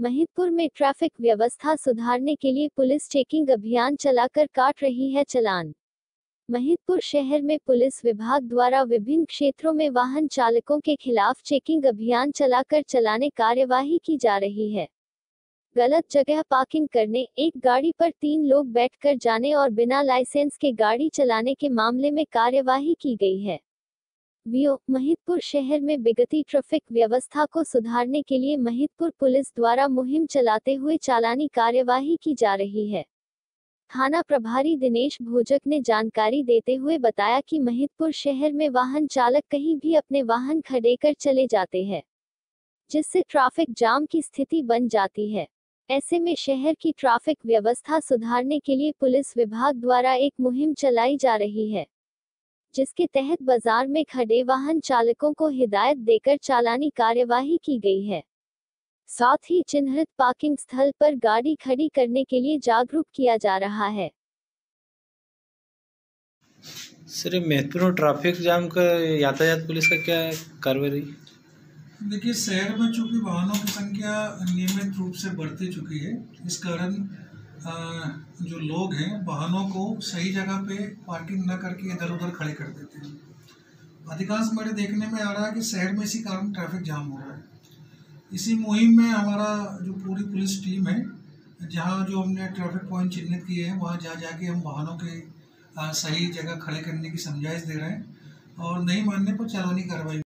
महिदपुर में ट्रैफ़िक व्यवस्था सुधारने के लिए पुलिस चेकिंग अभियान चलाकर काट रही है चलान। महिदपुर शहर में पुलिस विभाग द्वारा विभिन्न क्षेत्रों में वाहन चालकों के खिलाफ चेकिंग अभियान चलाकर चलाने कार्यवाही की जा रही है। गलत जगह पार्किंग करने, एक गाड़ी पर तीन लोग बैठकर जाने और बिना लाइसेंस के गाड़ी चलाने के मामले में कार्यवाही की गई है। वियो महिदपुर शहर में बिगती ट्रैफ़िक व्यवस्था को सुधारने के लिए महितपुर पुलिस द्वारा मुहिम चलाते हुए चालानी कार्यवाही की जा रही है। थाना प्रभारी दिनेश भोजक ने जानकारी देते हुए बताया कि महितपुर शहर में वाहन चालक कहीं भी अपने वाहन खड़े कर चले जाते हैं, जिससे ट्रैफ़िक जाम की स्थिति बन जाती है। ऐसे में शहर की ट्रैफ़िक व्यवस्था सुधारने के लिए पुलिस विभाग द्वारा एक मुहिम चलाई जा रही है। जिसके तहत बाज़ार में खड़े वाहन चालकों को हिदायत देकर चालानी कार्यवाही की गई है। साथ ही चिन्हित पार्किंग स्थल पर गाड़ी खड़ी करने के लिए जागरूक किया जा रहा है। सर महत्वपूर्ण ट्रैफ़िक जाम का यातायात पुलिस का क्या कार्रवाई देखिए शहर में चूँकि वाहनों की संख्या नियमित रूप से बढ़ती चुकी है इस कारण जो लोग हैं, वाहनों को सही जगह पे पार्किंग न करके इधर उधर खड़े कर देते हैं। अधिकांश मेरे देखने में आ रहा है कि शहर में इसी कारण ट्रैफ़िक जाम हो रहा है। इसी मुहिम में हमारा जो पूरी पुलिस टीम है, जहाँ जो हमने ट्रैफ़िक पॉइंट चिन्हित किए हैं, वहाँ जा जाके हम वाहनों के सही जगह खड़े करने की समझाइश दे रहे हैं और नहीं मानने पर चालानी कार्रवाई